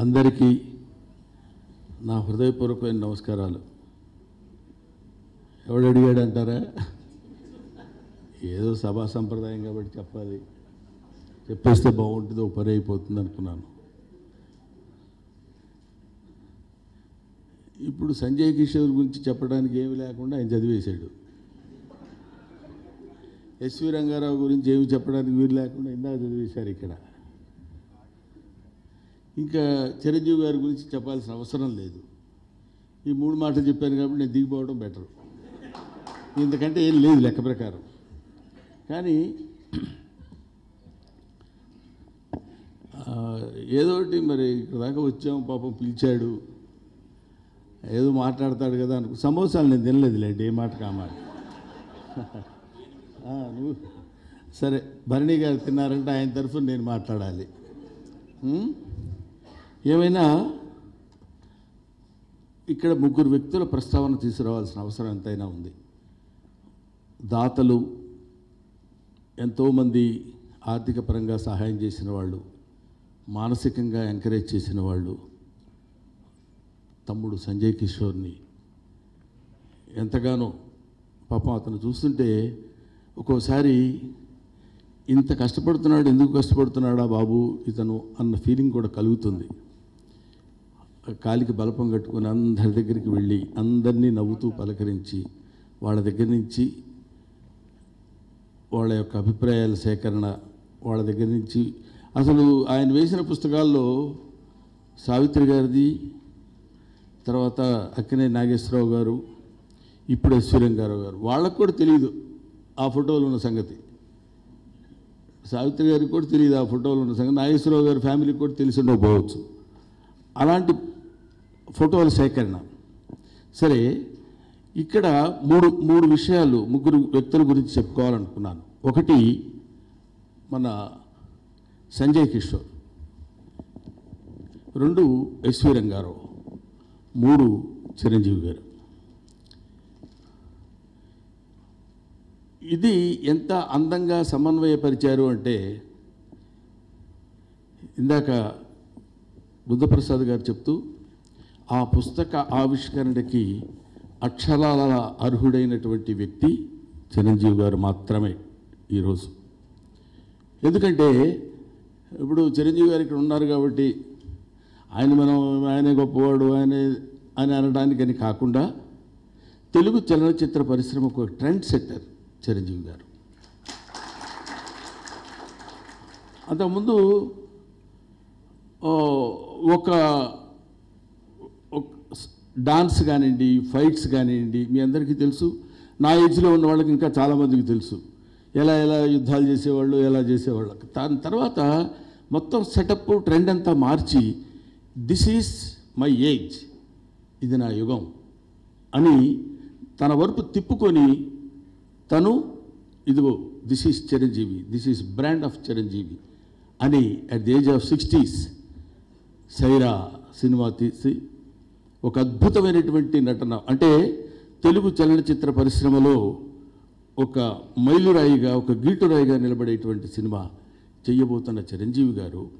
అందరికీ నా హృదయపూర్వకమైన నమస్కారాలు. ఎవడు అడిగాడు అంటారా ఏదో సభా సంప్రదాయం కాబట్టి చెప్పాలి. చెప్పేస్తే బాగుంటుంది ఒక పని అయిపోతుంది అనుకున్నాను. ఇప్పుడు సంజయ్ కిషోర్ గురించి చెప్పడానికి ఏమి లేకుండా ఆయన చదివేశాడు. ఎస్వి రంగారావు గురించి ఏమి చెప్పడానికి వీలు లేకుండా ఇందాక చదివేశారు ఇక్కడ. ఇంకా చిరంజీవి గారి గురించి చెప్పాల్సిన అవసరం లేదు. ఈ మూడు మాటలు చెప్పాను కాబట్టి నేను దిగిపోవడం బెటర్. ఇంతకంటే ఏం లేదు లెక్క ప్రకారం. కానీ ఏదోటి ఏదో ఒకటి మరి ఇక్కడ దాకా వచ్చాం పాపం పిలిచాడు. ఏదో మాట్లాడతాడు కదా అనుకు సమోసాలు నేను తినలేదులేండి ఏ మాట కామాట నువ్వు సరే భరణి గారు తిన్నారంటే ఆయన తరఫున నేను మాట్లాడాలి. ఏమైనా ఇక్కడ ముగ్గురు వ్యక్తుల ప్రస్తావన తీసుకురావాల్సిన అవసరం ఎంతైనా ఉంది. దాతలు ఎంతోమంది ఆర్థిక పరంగా సహాయం చేసిన వాళ్ళు మానసికంగా ఎంకరేజ్ చేసిన వాళ్ళు తమ్ముడు సంజయ్ కిషోర్ని ఎంతగానో పాపం అతను చూస్తుంటే ఒక్కోసారి ఇంత కష్టపడుతున్నాడు ఎందుకు కష్టపడుతున్నాడా బాబు ఇతను అన్న ఫీలింగ్ కూడా కలుగుతుంది. కాలికి బలపం కట్టుకుని అందరి దగ్గరికి వెళ్ళి అందరినీ నవ్వుతూ పలకరించి వాళ్ళ దగ్గర నుంచి వాళ్ళ యొక్క అభిప్రాయాల సేకరణ వాళ్ళ దగ్గర నుంచి అసలు ఆయన వేసిన పుస్తకాల్లో సావిత్రి గారిది తర్వాత అక్కినే నాగేశ్వరరావు గారు ఇప్పుడు ఎస్వీరంగారావు గారు. వాళ్ళకు కూడా తెలియదు ఆ ఫోటోలు ఉన్న సంగతి. సావిత్రి గారికి కూడా తెలియదు ఆ ఫోటోలు ఉన్న సంగతి. నాగేశ్వరరావు గారి ఫ్యామిలీకి కూడా తెలిసి ఉండకపోవచ్చు. అలాంటి ఫోటోల సేకరణ. సరే ఇక్కడ మూడు మూడు విషయాలు ముగ్గురు వ్యక్తుల గురించి చెప్పుకోవాలనుకున్నాను. ఒకటి మన సంజయ్ కిషోర్. రెండు ఎస్వి రంగారావు. మూడు చిరంజీవి గారు. ఇది ఎంత అందంగా సమన్వయపరిచారు అంటే ఇందాక బుద్ధప్రసాద్ గారు చెప్తూ ఆ పుస్తక ఆవిష్కరణకి అక్షరాల అర్హుడైనటువంటి వ్యక్తి చిరంజీవి గారు మాత్రమే ఈరోజు. ఎందుకంటే ఇప్పుడు చిరంజీవి గారు ఇక్కడ ఉన్నారు కాబట్టి ఆయన మనం ఆయనే గొప్పవాడు ఆయన అని అనడానికని కాకుండా తెలుగు చలనచిత్ర పరిశ్రమకు ఒక ట్రెండ్ సెట్టర్ చిరంజీవి గారు. అంతకుముందు ఒక- డాన్స్ కానివ్వండి ఫైట్స్ కానివ్వండి మీ అందరికీ తెలుసు. నా ఏజ్లో ఉన్న వాళ్ళకి ఇంకా చాలామందికి తెలుసు. ఎలా ఎలా యుద్ధాలు చేసేవాళ్ళు ఎలా చేసేవాళ్ళు. దాని తర్వాత మొత్తం సెటప్ ట్రెండ్ అంతా మార్చి దిస్ ఈజ్ మై ఏజ్ ఇది నా యుగం. అని తన వరపు తిప్పుకొని తను ఇదిగో this is Chiranjeevi. This is brand of Chiranjeevi. అని at the age of sixties Sye Raa cinema తీసి ఒక అద్భుతమైనటువంటి నటన. అంటే తెలుగు చలనచిత్ర పరిశ్రమలో ఒక మైలురాయిగా ఒక గీటురాయిగా నిలబడేటువంటి సినిమా చెయ్యబోతున్న చిరంజీవి గారు.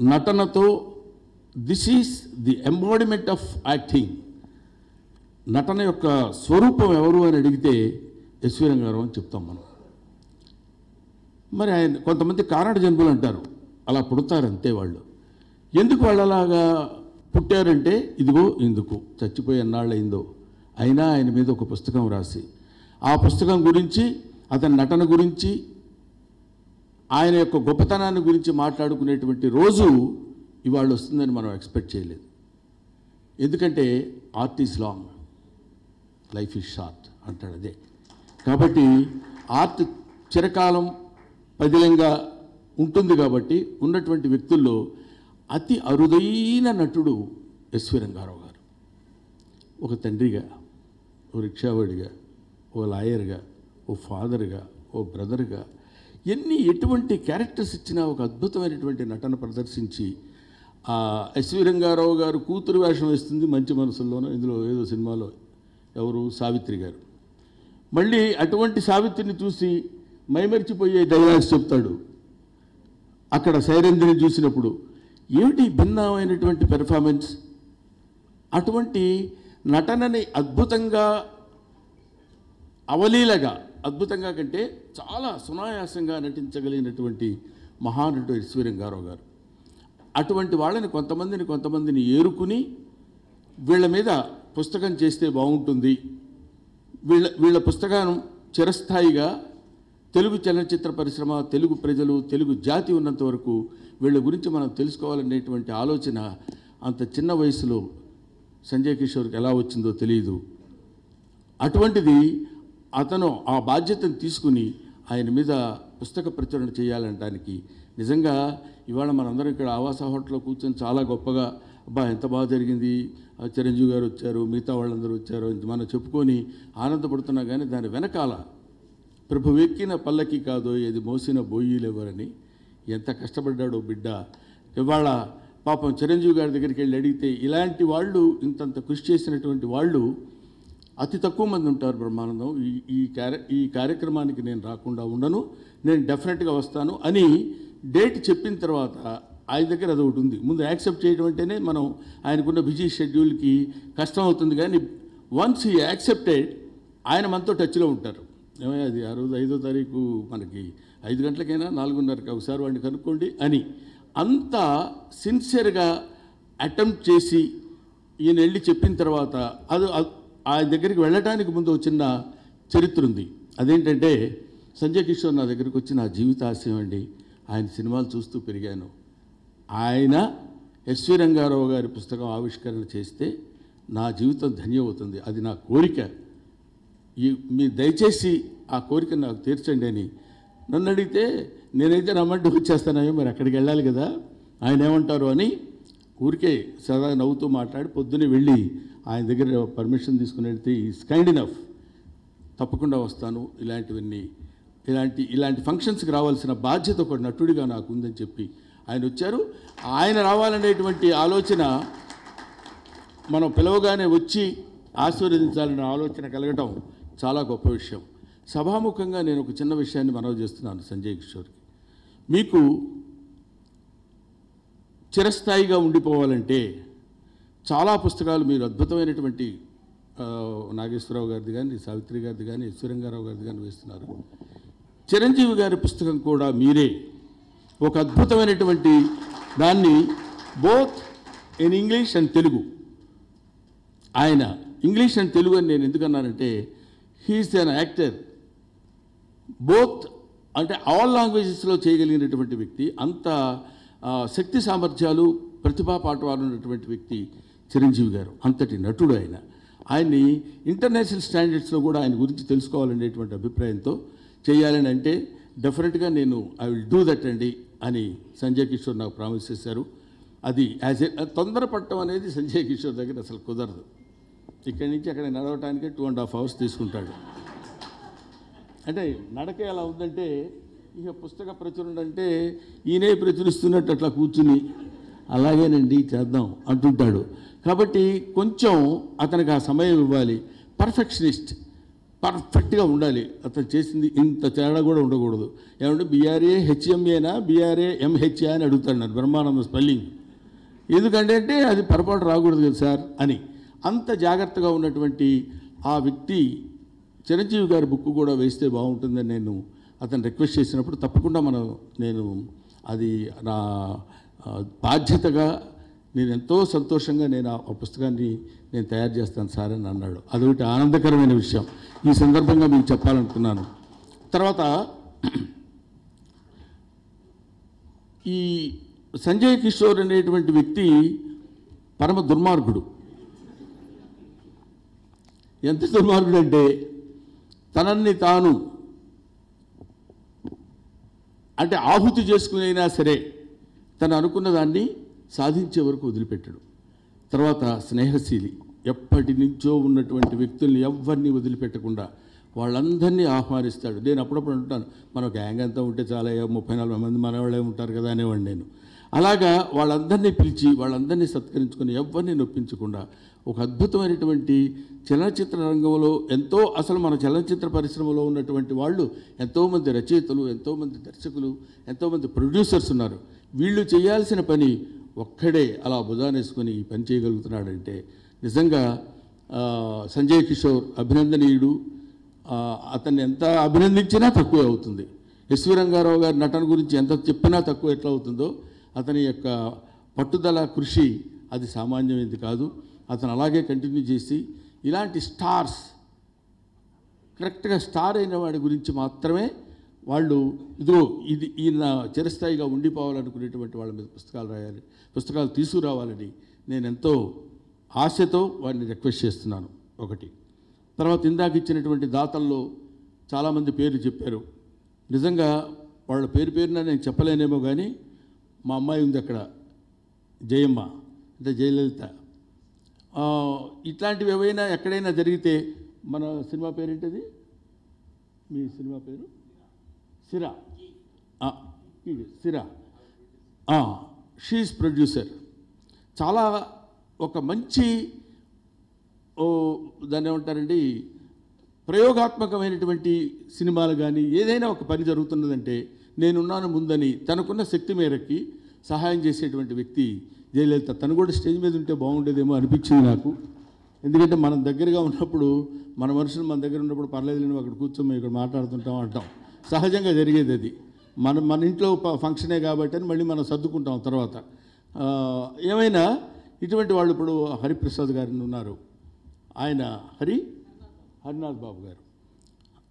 నటనతో this is the embodiment of acting. నటన యొక్క స్వరూపం ఎవరు అని అడిగితే ఎస్వి రంగారావు అని చెప్తాం మనం. మరి ఆయన కొంతమంది కారణ జన్ములు అంటారు. అలా పుడతారు అంతే వాళ్ళు. ఎందుకు వాళ్ళు అలాగా పుట్టారంటే ఇదిగో ఎందుకు చచ్చిపోయి ఎన్నాళ్ళైందో అయిందో అయినా ఆయన మీద ఒక పుస్తకం రాసి ఆ పుస్తకం గురించి అతని నటన గురించి ఆయన యొక్క గొప్పతనాన్ని గురించి మాట్లాడుకునేటువంటి రోజు ఇవాళ వస్తుందని మనం ఎక్స్పెక్ట్ చేయలేదు. ఎందుకంటే art is long life is short అంటాడు అదే. కాబట్టి ఆర్ట్ చిరకాలం పదిలంగా ఉంటుంది కాబట్టి ఉన్నటువంటి వ్యక్తుల్లో అతి అరుదైన నటుడు ఎస్వి రంగారావు గారు. ఒక తండ్రిగా ఓ రిక్షావాడిగా ఓ లాయర్గా ఓ ఫాదర్గా ఓ బ్రదర్గా ఎన్ని ఎటువంటి క్యారెక్టర్స్ ఇచ్చినా ఒక అద్భుతమైనటువంటి నటన ప్రదర్శించి ఆ ఎస్వి రంగారావు గారు కూతురు వేషం వేస్తుంది మంచి మనసుల్లోనో ఇందులో ఏదో సినిమాలో ఎవరు? సావిత్రి గారు. మళ్ళీ అటువంటి సావిత్రిని చూసి మైమరిచిపోయే డైలాగ్స్ చెప్తాడు. అక్కడ సైరంధ్రిని చూసినప్పుడు ఏమిటి భిన్నమైనటువంటి పెర్ఫార్మెన్స్ అటువంటి నటనని అద్భుతంగా అవలీలగా అద్భుతంగా కంటే చాలా సునాయాసంగా నటించగలిగినటువంటి మహానటుడు ఈశ్వరంగారావు గారు. అటువంటి వాళ్ళని కొంతమందిని కొంతమందిని ఏరుకుని వీళ్ళ మీద పుస్తకం చేస్తే బాగుంటుంది. వీళ్ళ వీళ్ళ పుస్తకం చిరస్థాయిగా తెలుగు చలనచిత్ర పరిశ్రమ తెలుగు ప్రజలు తెలుగు జాతి ఉన్నంత వరకు వీళ్ళ గురించి మనం తెలుసుకోవాలనేటువంటి ఆలోచన అంత చిన్న వయసులో సంజయ్ కిషోర్కి ఎలా వచ్చిందో తెలియదు. అటువంటిది అతను ఆ బాధ్యతను తీసుకుని ఆయన మీద పుస్తక ప్రచురణ చేయాలనడానికి నిజంగా ఇవాళ మనందరం ఇక్కడ ఆవాస హోటల్లో కూర్చొని చాలా గొప్పగా అబ్బా ఎంత బాగా జరిగింది చిరంజీవి గారు వచ్చారు మిగతా వాళ్ళందరూ వచ్చారు అని మనం చెప్పుకొని ఆనందపడుతున్నా కానీ దాని వెనకాల ప్రభు ఎక్కిన పల్లకి కాదో ఇది మోసిన బోయిలెవరని ఎంత కష్టపడ్డాడో బిడ్డ. ఇవాళ పాపం చిరంజీవి గారి దగ్గరికి వెళ్ళి అడిగితే ఇలాంటి వాళ్ళు ఇంతంత కృషి చేసినటువంటి వాళ్ళు అతి తక్కువ మంది ఉంటారు బ్రహ్మానందం. ఈ ఈ కార్య ఈ కార్యక్రమానికి నేను రాకుండా ఉండను. నేను డెఫినెట్గా వస్తాను అని డేట్ చెప్పిన తర్వాత ఆయన దగ్గర అది ఒకటి ఉంది. ముందు యాక్సెప్ట్ చేయడం అంటేనే మనం ఆయనకున్న బిజీ షెడ్యూల్కి కష్టం అవుతుంది కానీ వన్స్ ఈ యాక్సెప్టెడ్ ఆయన మనతో టచ్లో ఉంటారు. ఏమయ్య అది ఆ రోజు ఐదో తారీఖు మనకి ఐదు గంటలకైనా నాలుగున్నరకి ఒకసారి వాడిని కనుక్కోండి అని అంత సిన్సియర్గా అటెంప్ట్ చేసి ఈయన వెళ్ళి చెప్పిన తర్వాత అది ఆ ఆయన దగ్గరికి వెళ్ళటానికి ముందు వచ్చిన చిన్న చరిత్ర ఉంది. అదేంటంటే సంజయ్ కిషోర్ నా దగ్గరికి వచ్చి నా జీవితాశయం అండి ఆయన సినిమాలు చూస్తూ పెరిగాను. ఆయన ఎస్వి రంగారావు గారి పుస్తకం ఆవిష్కరణ చేస్తే నా జీవితం ధన్యమవుతుంది. అది నా కోరిక. ఈ మీరు దయచేసి ఆ కోరిక నాకు తీర్చండి అని. నన్ను అడిగితే నేనైతే రమ్మంటే వచ్చేస్తానయ్యో మరి అక్కడికి వెళ్ళాలి కదా ఆయన ఏమంటారు అని ఊరికే సరదాగా నవ్వుతూ మాట్లాడి పొద్దున్నే వెళ్ళి ఆయన దగ్గర పర్మిషన్ తీసుకుని వెళ్తే ఈజ్ కైండ్ ఇనఫ్ తప్పకుండా వస్తాను ఇలాంటివన్నీ ఇలాంటి ఇలాంటి ఫంక్షన్స్కి రావాల్సిన బాధ్యత ఒక నటుడిగా నాకు ఉందని చెప్పి ఆయన వచ్చారు. ఆయన రావాలనేటువంటి ఆలోచన మనం పిలవగానే వచ్చి ఆశీర్వదించాలనే ఆలోచన కలగటం చాలా గొప్ప విషయం. సభాముఖంగా నేను ఒక చిన్న విషయాన్ని మనవి చేస్తున్నాను సంజయ్ కిషోర్కి. మీకు చిరస్థాయిగా ఉండిపోవాలంటే చాలా పుస్తకాలు మీరు అద్భుతమైనటువంటి నాగేశ్వరరావు గారిది కానీ సావిత్రి గారిది కానీ ఈశ్వరంగారావు గారిది కానీ వేస్తున్నారు. చిరంజీవి గారి పుస్తకం కూడా మీరే. ఒక అద్భుతమైనటువంటి దాన్ని both in English and Telugu ఆయన ఇంగ్లీష్ అండ్ తెలుగు అని నేను ఎందుకన్నానంటే హీస్ అన్ యాక్టర్ బోత్ అంటే ఆల్ లాంగ్వేజెస్లో చేయగలిగినటువంటి వ్యక్తి అంత శక్తి సామర్థ్యాలు ప్రతిభా పాఠవాలు ఉన్నటువంటి వ్యక్తి చిరంజీవి గారు అంతటి నటుడు ఆయన. ఆయన్ని ఇంటర్నేషనల్ స్టాండర్డ్స్లో కూడా ఆయన గురించి తెలుసుకోవాలనేటువంటి అభిప్రాయంతో చేయాలని అంటే డెఫినెట్గా నేను ఐ విల్ డూ దట్ అండి అని సంజయ్ కిషోర్ నాకు ప్రామిస్ చేశారు. అది యాజ్ ఏ తొందరపడటం అనేది సంజయ్ కిషోర్ దగ్గర అసలు కుదరదు. ఇక్కడి నుంచి అక్కడ నడవటానికి టూ అండ్ హాఫ్ అవర్స్ తీసుకుంటాడు. అంటే నడక ఎలా ఉందంటే ఇక పుస్తక ప్రచురణ అంటే ఈయనే ప్రచురిస్తున్నట్టు అట్లా కూర్చుని అలాగేనండి చేద్దాం అంటుంటాడు. కాబట్టి కొంచెం అతనికి ఆ సమయం ఇవ్వాలి. పర్ఫెక్షనిస్ట్ పర్ఫెక్ట్గా ఉండాలి. అతను చేసింది ఇంత తేడా కూడా ఉండకూడదు. ఏమంటే బీఆర్ఏ హెచ్ఎంఏనా బీఆర్ఏ ఎంహెచ్ఏ అని అడుగుతాడు నన్ను. బ్రహ్మానంద స్పెల్లింగ్. ఎందుకంటే అంటే అది పొరపాటు రాకూడదు కదా సార్ అని. అంత జాగ్రత్తగా ఉన్నటువంటి ఆ వ్యక్తి చిరంజీవి గారి బుక్ కూడా వేస్తే బాగుంటుందని నేను అతను రిక్వెస్ట్ చేసినప్పుడు తప్పకుండా మనం నేను అది నా బాధ్యతగా నేను ఎంతో సంతోషంగా నేను ఆ పుస్తకాన్ని నేను తయారు చేస్తాను సార్ అని అన్నాడు. అదొకటి ఆనందకరమైన విషయం. ఈ సందర్భంగా మీకు చెప్పాలనుకున్నాను. తర్వాత ఈ సంజయ్ కిషోర్ అనేటువంటి వ్యక్తి పరమ దుర్మార్గుడు. ఎంత దుర్మార్గుడంటే తనని తాను అంటే ఆహుతి చేసుకునైనా సరే తను అనుకున్న దాన్ని సాధించే వరకు వదిలిపెట్టడు. తర్వాత స్నేహశీలి ఎప్పటి నుంచో ఉన్నటువంటి వ్యక్తుల్ని ఎవరిని వదిలిపెట్టకుండా వాళ్ళందరినీ ఆహ్వానిస్తాడు. నేను అప్పుడప్పుడు అంటాను మన గ్యాంగ్ అంతా ఉంటే చాలా ముప్పై నలభై మంది మనవాళ్ళే ఉంటారు కదా అనేవాడు నేను. అలాగా వాళ్ళందరినీ పిలిచి వాళ్ళందరినీ సత్కరించుకొని ఎవరిని నొప్పించకుండా ఒక అద్భుతమైనటువంటి చలనచిత్ర రంగంలో ఎంతో అసలు మన చలనచిత్ర పరిశ్రమలో ఉన్నటువంటి వాళ్ళు ఎంతోమంది రచయితలు ఎంతోమంది దర్శకులు ఎంతోమంది ప్రొడ్యూసర్స్ ఉన్నారు. వీళ్ళు చేయాల్సిన పని ఒక్కడే అలా భుజానేసుకొని పని చేయగలుగుతున్నాడంటే నిజంగా సంజయ్ కిషోర్ అభినందనీయుడు. అతన్ని ఎంత అభినందించినా తక్కువే అవుతుంది. ఎస్వి రంగారావు గారి నటన గురించి ఎంత చెప్పినా తక్కువ ఎట్లా అవుతుందో అతని యొక్క పట్టుదల కృషి అది సామాన్యమైనది కాదు. అతను అలాగే కంటిన్యూ చేసి ఇలాంటి స్టార్స్ కరెక్ట్గా స్టార్ అయిన వాడి గురించి మాత్రమే వాళ్ళు ఇదిగో ఇది ఈయన చిరస్థాయిగా ఉండిపోవాలనుకునేటువంటి వాళ్ళ మీద పుస్తకాలు రాయాలి పుస్తకాలు తీసుకురావాలని నేను ఎంతో ఆశతో వారిని రిక్వెస్ట్ చేస్తున్నాను. ఒకటి. తర్వాత ఇందాక ఇచ్చినటువంటి దాతల్లో చాలామంది పేర్లు చెప్పారు. నిజంగా వాళ్ళ పేరు పేరున నేను చెప్పలేనేమో కానీ మా అమ్మాయి ఉంది అక్కడ జయమ్మ అంటే జయలలిత. ఇట్లాంటివి ఏవైనా ఎక్కడైనా జరిగితే మన సినిమా పేరేంటిది? మీ సినిమా పేరు? Sira. Sira. She is producer. చాలా ఒక మంచి దాన్ని ఏమంటారండి ప్రయోగాత్మకమైనటువంటి సినిమాలు కానీ ఏదైనా ఒక పని జరుగుతున్నదంటే నేనున్నాను ముందని తనకున్న శక్తి మేరకి సహాయం చేసేటువంటి వ్యక్తి జయలలిత. తను కూడా స్టేజ్ మీద ఉంటే బాగుండేదేమో అనిపించింది నాకు. ఎందుకంటే మనం దగ్గరగా ఉన్నప్పుడు మన మనుషులు మన దగ్గర ఉన్నప్పుడు పర్లేదు లేని అక్కడ కూర్చొని ఇక్కడ మాట్లాడుతుంటాం అంటాం. సహజంగా జరిగేది అది. మన మన ఇంట్లో ఫంక్షనే కాబట్టి అని మళ్ళీ మనం సర్దుకుంటాం తర్వాత. ఏమైనా? ఇటువంటి వాళ్ళు ఇప్పుడు హరిప్రసాద్ గారిని ఉన్నారు. ఆయన హరి? హరినాథ్ బాబు గారు.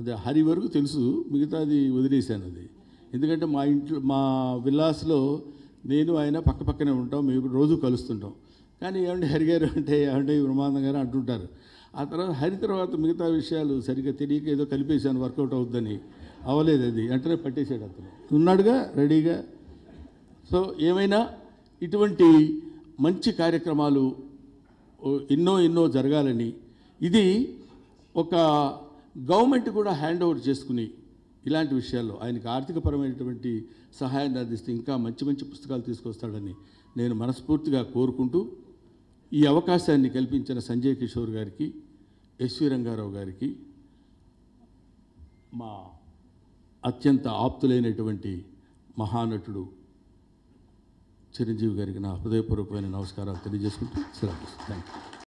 అదే హరి వరకు తెలుసు మిగతాది వదిలేశాను అది. ఎందుకంటే మా ఇంట్లో మా విల్లాస్లో నేను ఆయన పక్క పక్కనే ఉంటాం మేము రోజు కలుస్తుంటాం. కానీ ఏమంటే హరి గారు అంటే ఏమంటే బ్రహ్మానందం గారు అంటుంటారు. ఆ తర్వాత హరి తర్వాత మిగతా విషయాలు సరిగ్గా తెలియక ఏదో కలిపేశాను వర్కౌట్ అవుద్దని. అవ్వలేదు అది వెంటనే పట్టేశాడు అతను. ఉన్నాడుగా రెడీగా? సో ఏమైనా ఇటువంటి మంచి కార్యక్రమాలు ఎన్నో ఎన్నో జరగాలని ఇది ఒక గవర్నమెంట్ కూడా హ్యాండ్ ఓవర్ చేసుకుని ఇలాంటి విషయాల్లో ఆయనకు ఆర్థికపరమైనటువంటి సహాయాన్ని అందిస్తే ఇంకా మంచి మంచి పుస్తకాలు తీసుకొస్తాడని నేను మనస్ఫూర్తిగా కోరుకుంటూ ఈ అవకాశాన్ని కల్పించిన సంజయ్ కిషోర్ గారికి ఎస్వి రంగారావు గారికి మా అత్యంత ఆప్తులైనటువంటి మహానటుడు చిరంజీవి గారికి నా హృదయపూర్వకమైన నమస్కారాలు తెలియజేసుకుంటూ సెలవు థ్యాంక్ యూ